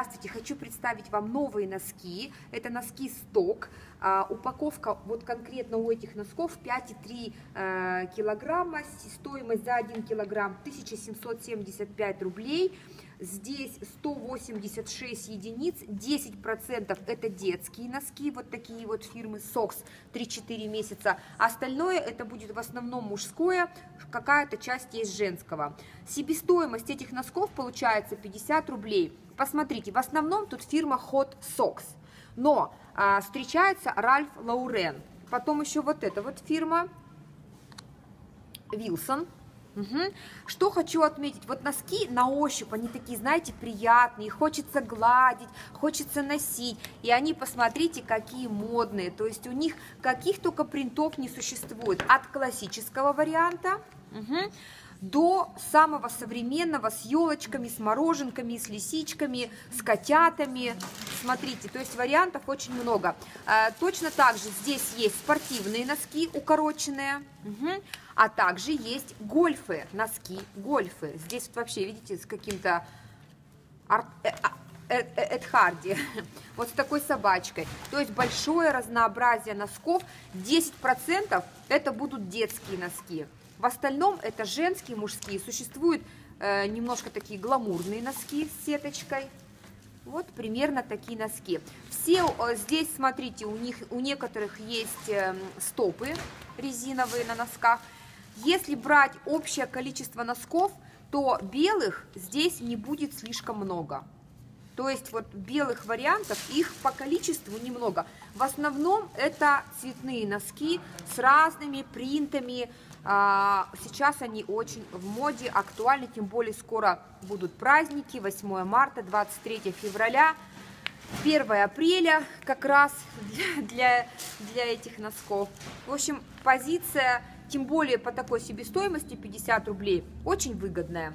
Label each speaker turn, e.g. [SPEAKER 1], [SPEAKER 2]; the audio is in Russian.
[SPEAKER 1] Здравствуйте, хочу представить вам новые носки. Это носки сток. А, упаковка вот конкретно у этих носков 5,3 э, килограмма. Стоимость за 1 килограмм 1775 рублей. Здесь 186 единиц, 10% это детские носки, вот такие вот фирмы SOX 3-4 месяца. Остальное это будет в основном мужское, какая-то часть есть женского. Себестоимость этих носков получается 50 рублей. Посмотрите, в основном тут фирма Hot Socks, но а, встречается Ральф Лаурен. Потом еще вот эта вот фирма Wilson. Угу. Что хочу отметить, вот носки на ощупь, они такие, знаете, приятные, хочется гладить, хочется носить, и они, посмотрите, какие модные, то есть у них каких только принтов не существует, от классического варианта, угу до самого современного с елочками, с мороженками, с лисичками, с котятами. Смотрите, то есть вариантов очень много. А, точно так же здесь есть спортивные носки укороченные, угу. а также есть гольфы, носки гольфы. Здесь вообще, видите, с каким-то э, Эд Харди, вот с такой собачкой. То есть большое разнообразие носков, 10% это будут детские носки. В остальном это женские, мужские. Существуют э, немножко такие гламурные носки с сеточкой. Вот примерно такие носки. Все э, здесь, смотрите, у них у некоторых есть э, стопы резиновые на носках. Если брать общее количество носков, то белых здесь не будет слишком много. То есть вот белых вариантов, их по количеству немного. В основном это цветные носки с разными принтами. А, сейчас они очень в моде, актуальны, тем более скоро будут праздники, 8 марта, 23 февраля. 1 апреля как раз для, для, для этих носков. В общем, позиция, тем более по такой себестоимости 50 рублей, очень выгодная.